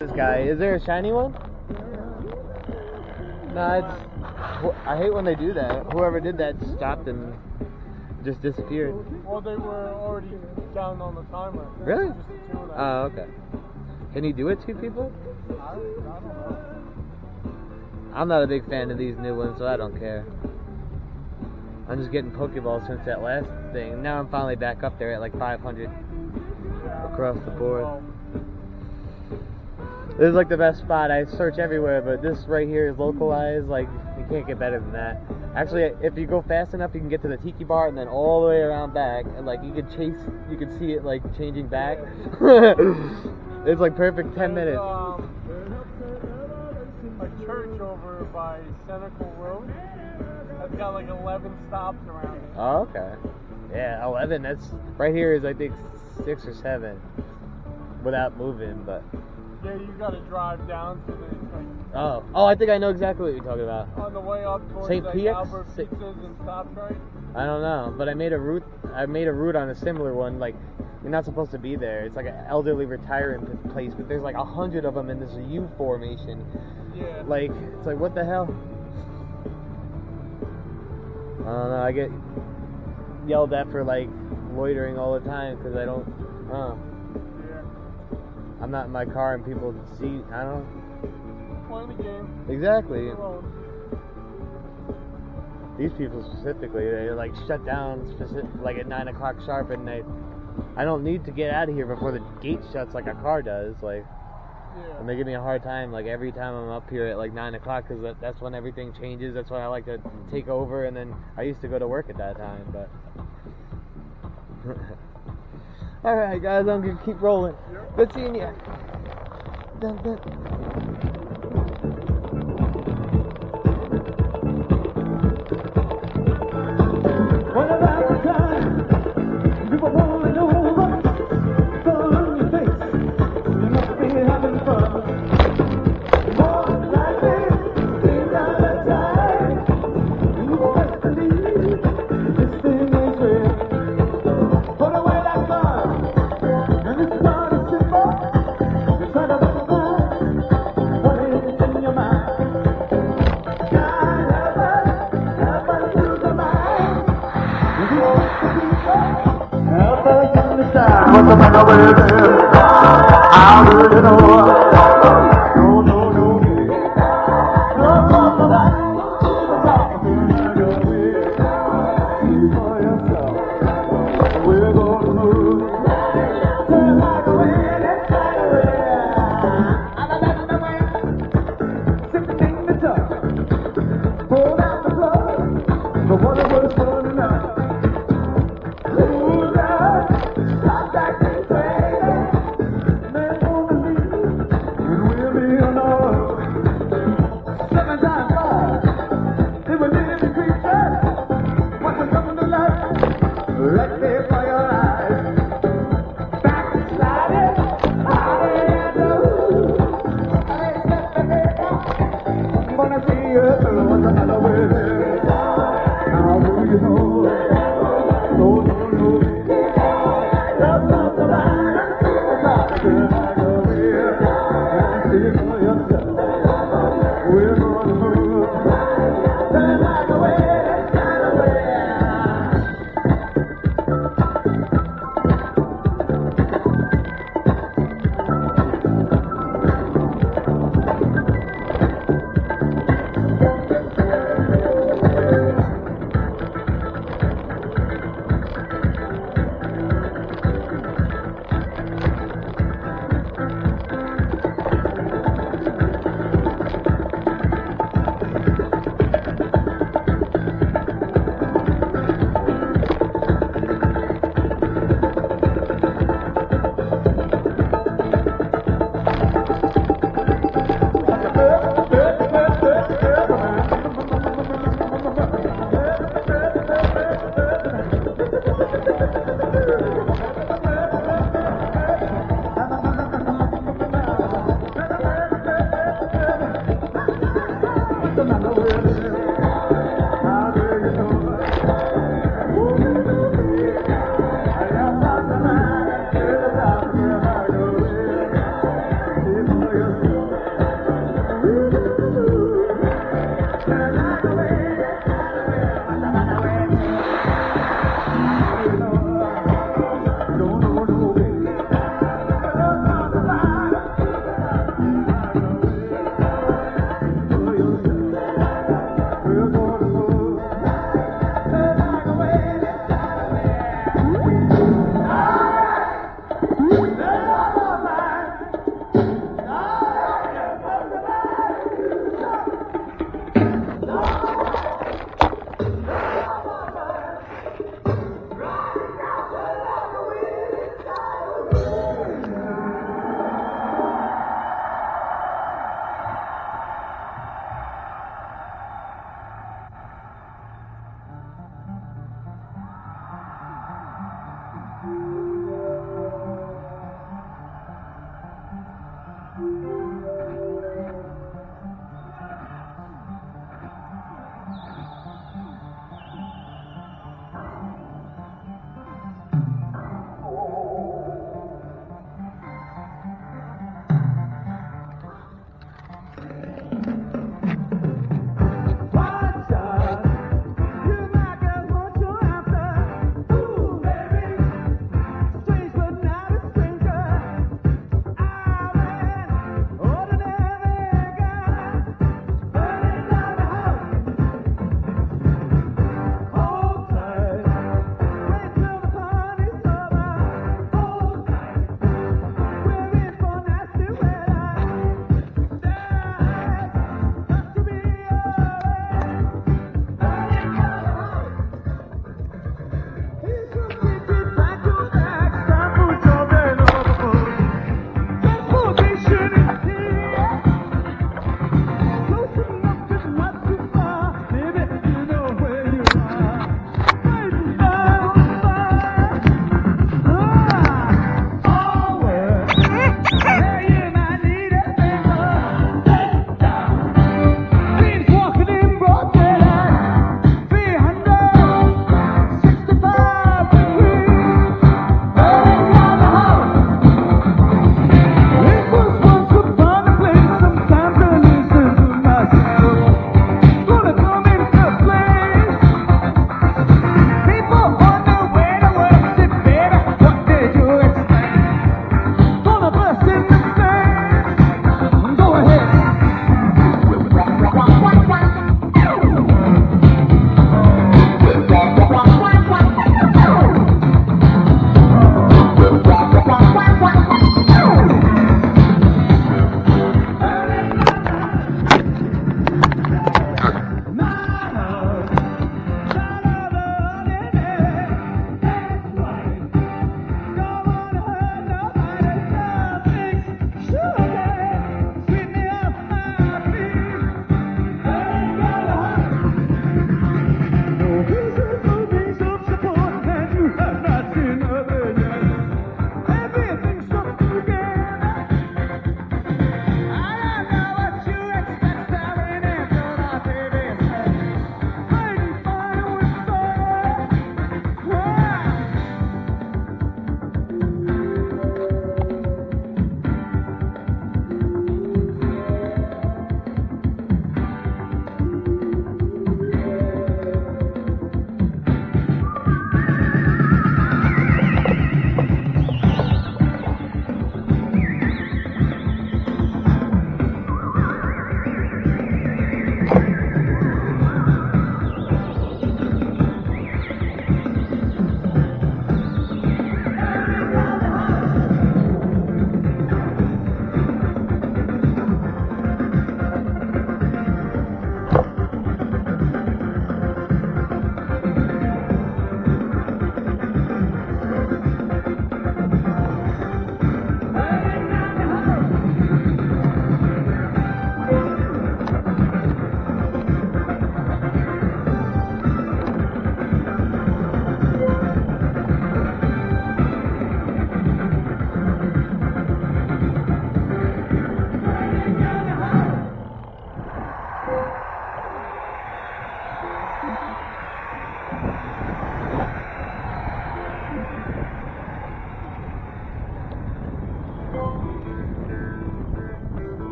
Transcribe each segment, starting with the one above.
This guy, is there a shiny one? No, it's. I hate when they do that. Whoever did that stopped and just disappeared. Well, they were already down on the timer. Really? Just the two of them. Oh, okay. Can you do it to people? I, I don't know. I'm not a big fan of these new ones, so I don't care. I'm just getting Pokeballs since that last thing. Now I'm finally back up there at like 500 across the board. This is like the best spot. I search everywhere, but this right here is localized. Like you can't get better than that. Actually, if you go fast enough, you can get to the tiki bar and then all the way around back, and like you could chase, you could see it like changing back. it's like perfect 10 there's, minutes. Um, a church over by Senecal Road that's got like 11 stops around it. Oh, okay. Yeah, 11. That's right here is I think six or seven without moving, but Yeah, you gotta drive down to the, like, oh, oh, I think I know exactly what you're talking about. on the way up towards St. like Albert. Pizzas and Right. I don't know, but I made a route. I made a route on a similar one. Like you're not supposed to be there. It's like an elderly retirement place, but there's like a hundred of them in this U formation. Yeah. Like it's like what the hell? I don't know. I get yelled at for like loitering all the time because I don't. Uh. I'm not in my car and people see. I don't. The game. Exactly. These people specifically, they like shut down specific, like at nine o'clock sharp, and they. I don't need to get out of here before the gate shuts like a car does. Like, Yeah. and they give me a hard time like every time I'm up here at like nine o'clock because that, that's when everything changes. That's when I like to take over, and then I used to go to work at that time, but. All right, guys, I'm gonna keep rolling. 要近一点，等等。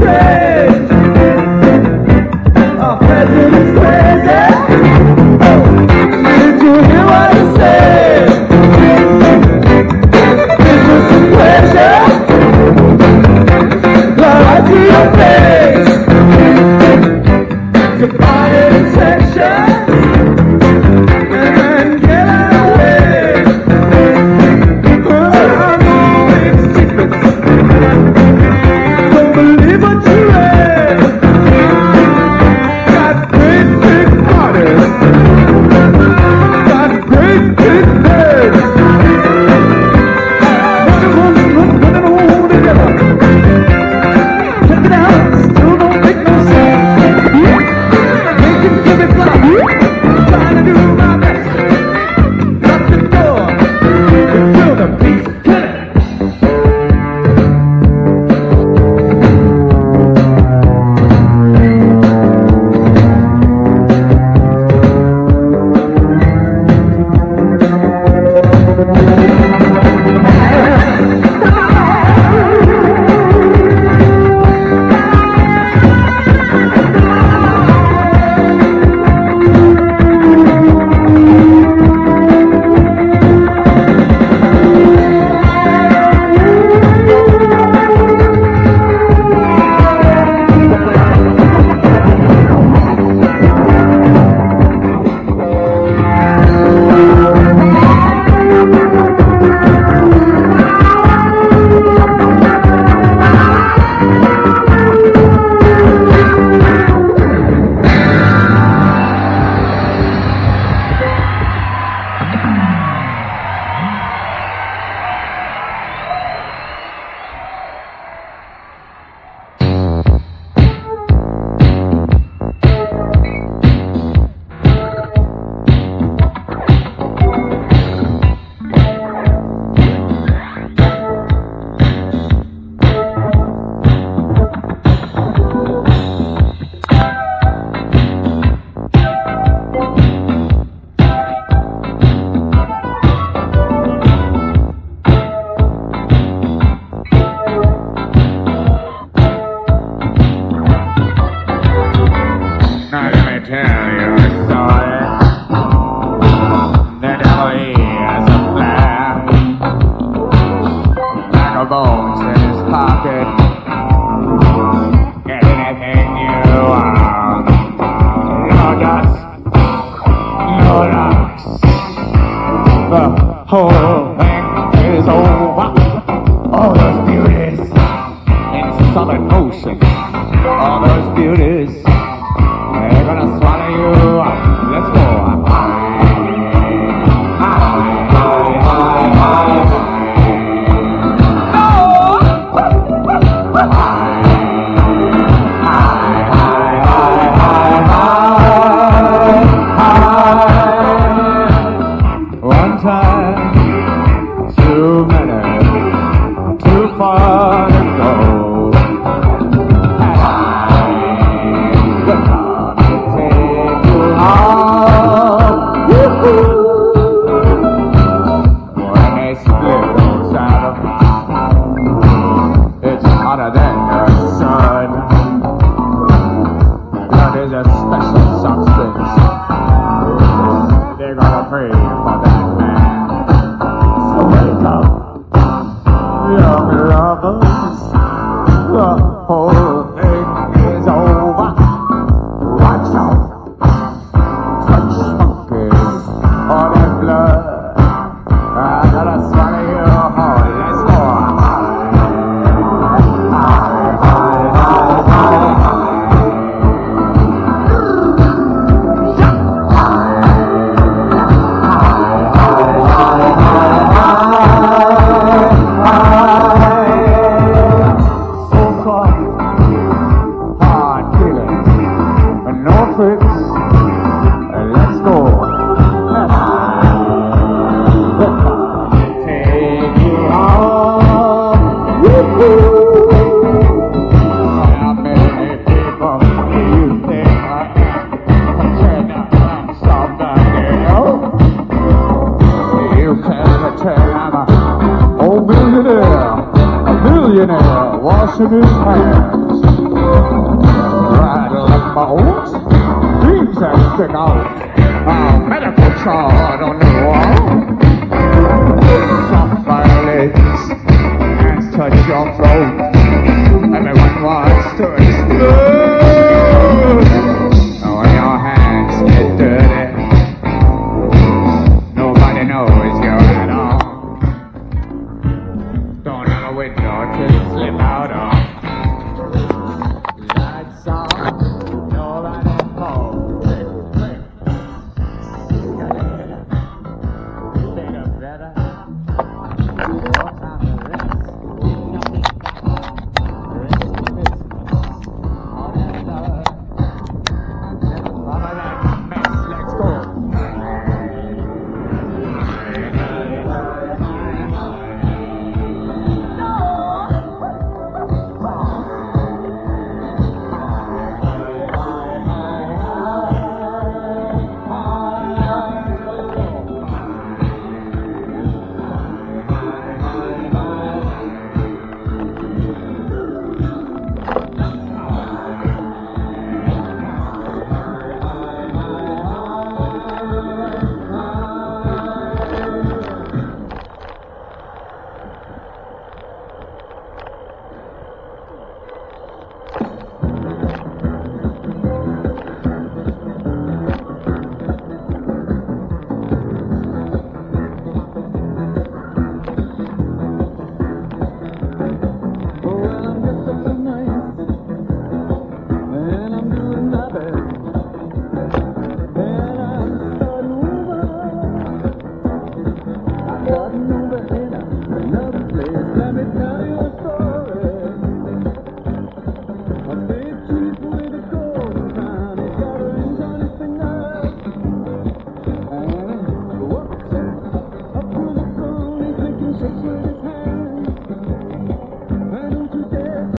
pray. washing his hands. Rattle up my oats, these and stick out. A medical chart on the wall. Soft violins, hands touch your throat.